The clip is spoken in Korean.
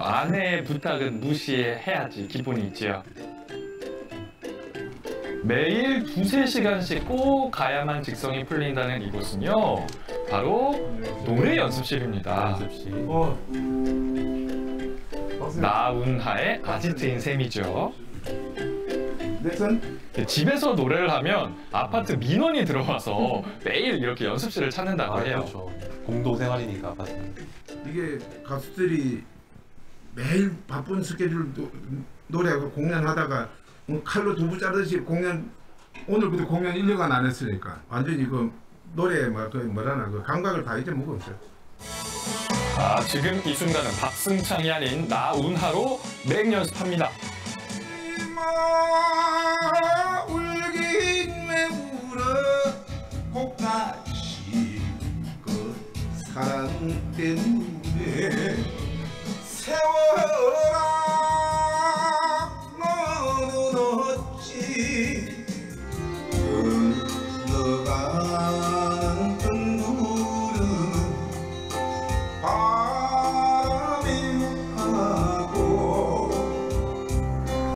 아내의 부탁은 무시해야지 기본이 있지요. 매일 두세 시간씩 꼭 가야만 직성이 풀린다는 이곳은요. 바로 노래 연습실입니다. 연습실. 어. 나운하의 아지트인 셈이죠. 넥슨 집에서 노래를 하면 아파트 민원이 들어와서 매일 이렇게 연습실을 찾는다고 아, 해요. 그렇죠. 공동 생활이니까 아파트. 이게 가수들이 매일 바쁜 스케줄 노, 노래하고 공연하다가 뭐 칼로 두부 자르듯이 공연 오늘부터 공연 1년간 안 했으니까 완전히 그 노래 뭐그 뭐라나 그 감각을 다 잊어먹었어요. 아, 지금 이 순간은 박승창이 아닌 나운하로 맹 연습합니다. 그 사랑 때문에